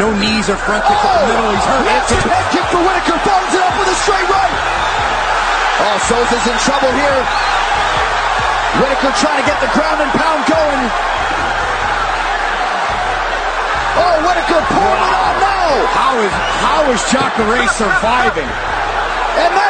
No knees or front kicks oh, the middle. He's hurt. Massive head kick for Whittaker, Follows it up with a straight right. Oh, Souza's in trouble here. Whittaker trying to get the ground and pound going. Oh, Whittaker pulling wow. it on now. How is how is Jacare surviving? And that.